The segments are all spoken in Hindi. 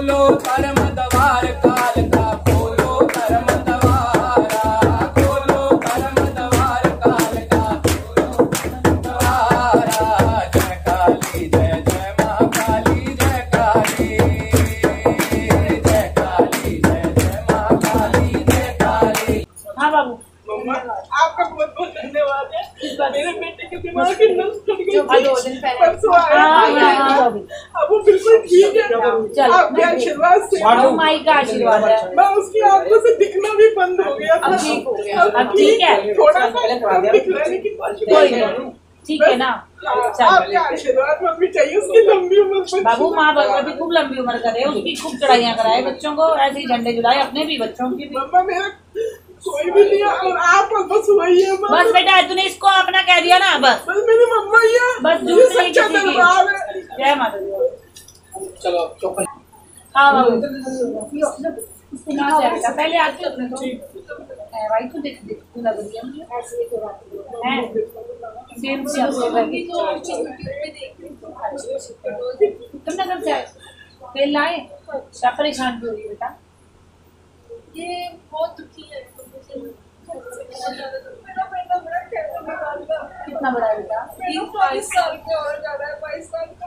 खोलो धर्म द्वार काल का खोलो धर्म द्वारा खोलो धर्म द्वार काल का खोलो द्वारा। जय काली जय जय माँ काली जय काली। जय काली जय जय माँ काली जय काली। हाँ बाबू। मम्मा आपका बहुत बहुत धन्यवाद है। मेरे बेटे के दिमाग की नस खुल गई थी। परसों आया हाँ, था हाँ, हाँ, अब वो बिल्कुल ठीक है। आपके आशीर्वाद से माई का आशीर्वाद है। मैं उसकी आँखों से दिखना भी बंद हो गया अब ठीक हो गया। अब ठीक है। थोड़ा सा कम दिख रहा है लेकिन कोई नहीं। ठीक है ना। आपके आशीर्वाद मम्मी चाहिए। उसकी लंबी उम्र बाबू माँ भगवती खूब लंबी उम्र करे उसकी खूब चढ़ाइयाँ कराए बच्चों को। ऐसे ही झंडे जुलाए अपने भी बच्चों की भी। मम्मा मेरा कोई भी नहीं है और आप बस वही है बस बेटा तूने इसको अपना कह दिया ना बस। बस मेरी मम्मा ही है। बस जय माता दी। चलो चौपन। हाँ ना बेटा पहले आके अपने को है, देख देख तू लग रही है। मुझे हैं। सेम सेम लगी तुमने कब से आए। तेल लाए? क्या परेशान भी हो रही है बेटा। ये बहुत दुखी है। तो है। कितना बड़ा है बेटा? बाईस साल का और ज़्यादा है बाईस साल का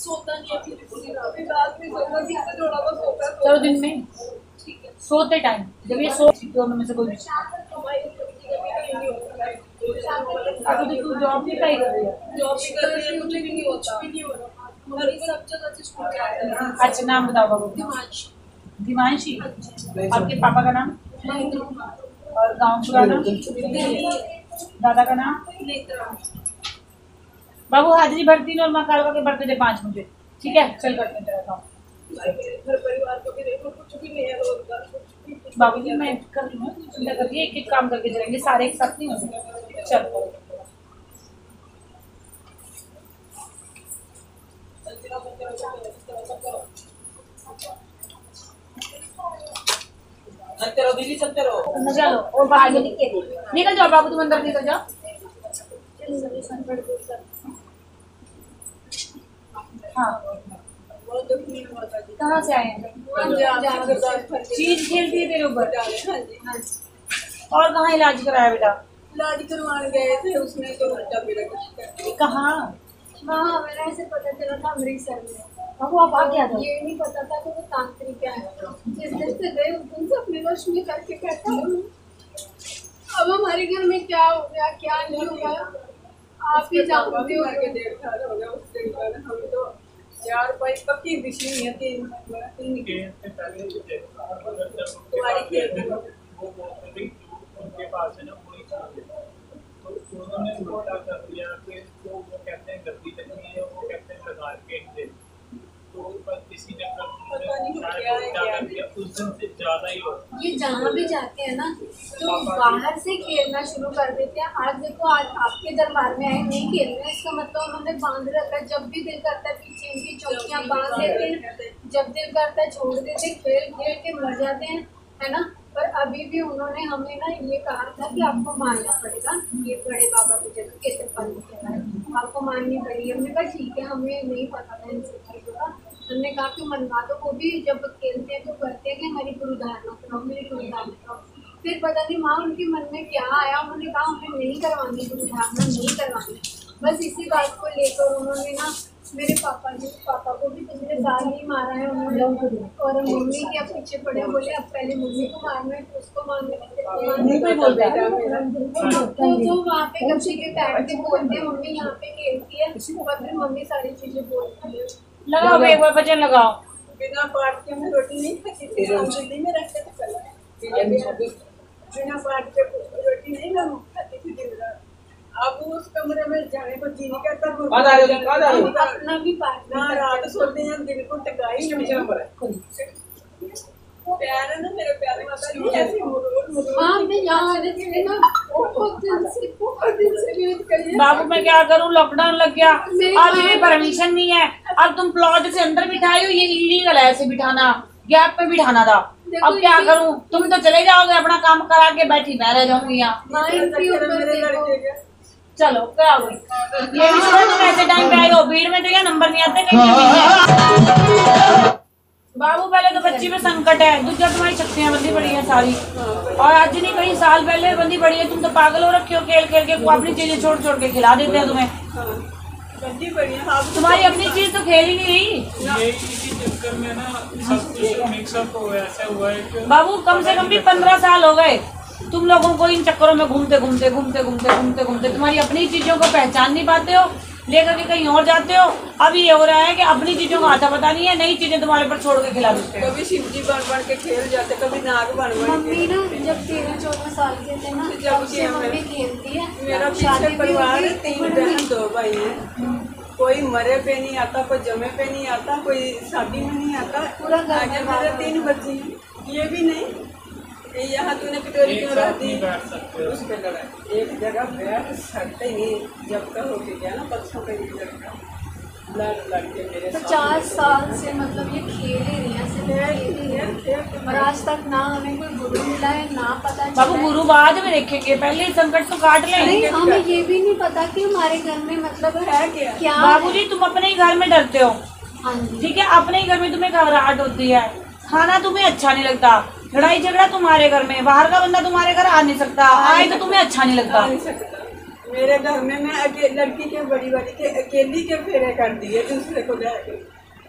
सोता नहीं है रात। में सोता दिन में थोड़ा बहुत सोता है चलो दिन में। ठीक है। सोते टाइम जब ये सो दोनों में से कोई होता तो तू जॉब भी ट्राई कर रही है। जॉब भी कर रही है मुझे भी नहीं होता। भी नहीं हो रहा है। अच्छा नाम बताओ बाबू। दिमांश दिमांशी आपके पापा का नाम? और गाँव का नाम? दादा का नाम? नेत्रा। बाबू हाजिरी भरती और माँ कालका के बर्थडे पाँच मुझे। ठीक है? चल करते हैं तेरा काम है। बाबू जी मैं कर रही हूँ चिंता करके एक एक काम करके चलेंगे सारे एक साथ नहीं हो सकते चल और बाहर निकल जाओ बाबू तुम अंदर निकल जाओ। हाँ था कहाँ से आए हैं। चीज़ खेलती है तेरे ऊपर हाँ हाँ और कहाँ इलाज कराया बेटा इलाज करवाने गए थे उसने तो उल्टा मेरा कुछ कहाँ हाँ हमें ऐसे पता चला था अमृतसर में बाबू आप आ गया था ये नहीं पता था कि वो तांत्रिक क्या है जिस दिन से गए उस दिन से अपने वश में करके बैठा हूँ अब हमारे घर में क्या हो गया क्या नहीं हुआ आप ही जानते हो चार पाई पक्की बिछी हुई है तीन तीन तुम्हारी खेती हो उनके पास है ना पूरी चीज़ तो उन्होंने उल्टा कर दिया कि वो कहते हैं गद्दी चटनी है वो कहते हैं लगा के ये जहाँ भी जाते हैं ना तो बाहर से खेलना शुरू कर देते हैं। आज देखो आज आपके दरबार में आए नहीं खेल रहे इसका मतलब उन्होंने बाँध रखा है। जब भी दिल करता है पीछे उनकी चौकियाँ बाँध देते हैं। जब दिल करता है छोड़ देते खेल खेल के मर जाते हैं है ना? पर अभी भी उन्होंने हमें ना ये कहा था कि आपको मानना पड़ेगा ये बड़े बाबा की जगह केसर पाल कह रहा है। आपको माननी पड़ेगी। हमने कहा ठीक है हमें नहीं पता था इन चीज़ों का हमने कहा कि मनवा दो वो भी जब खेलते हैं तो कहते हैं कि हमारी गुरु धारणा कराओ मेरी गुरु धारणा कराओ फिर पता नहीं माँ उनके मन में क्या आया उन्होंने कहा हमें नहीं करवानी गुरु धारणा नहीं करवानी बस इसी बात को लेकर उन्होंने ना मेरे पापा जी पापा को भी पिछले साल ही मारा है उन्होंने। और मम्मी के अब पीछे पड़े बोले अब पहले मम्मी को मारना है उसको मारना तो जो वहाँ पे कच्चे के बैठ के बोलते हैं मम्मी यहाँ पे खेलती है और फिर मम्मी सारी चीज़ें बोलती है। लगाओ एक बार भजन लगाओ। बिना पाठ के मैं रोटी नहीं खाती थी हम दिल्ली में रहते थे पहले। बिना पाठ के रोटी नहीं मैं खाती थी दिन रात। अब उस कमरे में जाने को जी नहीं करता वो- कहाँ जा रहे? कहाँ जा रहे? अपना भी पाठ ना रात सोते हैं दिन को टकाई नहीं। प्यार है ना मेरे प्यारे माता नहीं ऐसी मुरूर मुरूर हाँ मैं यहाँ आने के लिए ना। बहुत दिन से बहुत दिन से वेट कर रही हूँ। बाबू मैं क्या करूँ? लॉकडाउन लग गया। बात- ये परमिशन नहीं है। अब तुम प्लॉट से अंदर बिठाई हो ये इलीगल है ऐसे बिठाना गैप पे बिठाना था। अब क्या करूँ? तुम तो चले जाओगे अपना काम करा के बैठी मैं रह जाऊँगी यहाँ। चलो क्या हुई ये भी सुनो तुम ऐसे टाइम पे आई हो भीड़ में तो क्या नंबर नहीं आते कहीं बाबू पहले तो बच्ची में संकट है दूसरा तुम्हारी शक्तियाँ बंदी पड़ी है सारी। और आज नहीं कई साल पहले बंदी पड़ी है तुम तो पागल हो रखे हो खेल खेल के अपनी चीज़ें छोड़ छोड़ के खिला देते हैं तुम्हें। तुम्हारी अपनी चीज़ तो खेली ही नहीं इसी चक्कर में ना सब कुछ मिक्सअप हो ऐसा हुआ है कि बाबू कम से कम भी पंद्रह साल हो गए। तुम लोगों को इन चक्करों में घूमते घूमते घूमते घूमते घूमते घूमते। तुम्हारी अपनी चीज़ों को पहचान नहीं पाते हो। लेकर के कहीं और जाते हो? अब ये हो रहा है कि अपनी चीज़ों का आता पता नहीं है नई चीज़ें तुम्हारे पर छोड़ के खिला देते हो। कभी शिवजी बन बन के खेल जाते कभी नाग बन बन मम्मी ना जब तेरह चौदह साल के थे ना जब से मम्मी खेलती है। मेरा पीछे परिवार है तीन बहन दो भाई है। कोई मरे पे नहीं आता कोई जमे पे नहीं आता कोई शादी में नहीं आता। पूरा घर मेरे तीन बच्चे हैं। ये भी नहीं। यहाँ तूने कटोरी क्यों नहीं बैठ सकते उस पे लड़ा एक जगह बैठ सकते ही जब तक होके गया ना बच्चों का एक लड़का लड़ लड़ के मेरे पचास साल से मतलब ये खेल ही रही है ही है के और आज तक ना हमें कोई गुरु मिला है ना पता चला बाबू गुरु बाद में देखेंगे पहले ये संकट तो काट नहीं लेंगे हमें ये भी नहीं पता कि हमारे घर में मतलब है क्या? क्या बाबू जी तुम अपने ही घर में डरते हो। हाँ जी। ठीक है अपने ही घर में तुम्हें घबराहट होती है। खाना तुम्हें अच्छा नहीं लगता। लड़ाई झगड़ा तुम्हारे घर में। बाहर का बंदा तुम्हारे घर आ नहीं सकता। आए तो तुम्हें अच्छा नहीं लगता। मेरे घर में मैं लड़की के बड़ी बड़ी के अकेली के फेरे कर दिए दूसरे को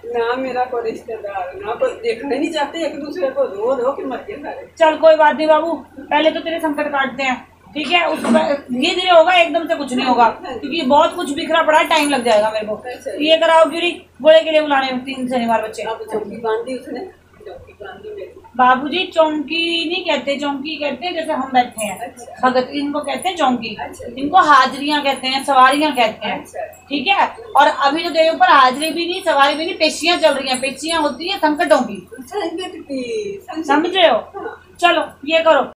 ना मेरा कोई रिश्तेदार ना कोई देखना नहीं चाहते एक दूसरे को। रो रो के मर गए सारे। चल कोई बात नहीं बाबू। पहले तो तेरे संकट काटते हैं ठीक है? उस धीरे धीरे होगा एकदम से कुछ नहीं होगा। क्योंकि बहुत कुछ बिखरा पड़ा है टाइम लग जाएगा मेरे को। ये कराओ क्यों घोड़े के लिए बुलाने तीन शनिवार बच्चे। बांधी उसने। बाबूजी चौंकी नहीं कहते चौंकी कहते हैं जैसे हम बैठे हैं। अच्छा। भगत इनको कहते हैं चौंकी। अच्छा। इनको हाजरियाँ कहते हैं सवारियाँ कहते हैं। ठीक अच्छा। ठीक है? और अभी तो तेरे ऊपर हाजरी भी नहीं सवारी भी नहीं पेशियाँ चल रही हैं। पेशियाँ होती है संकटों की। समझ रहे हो? हाँ। चलो ये करो।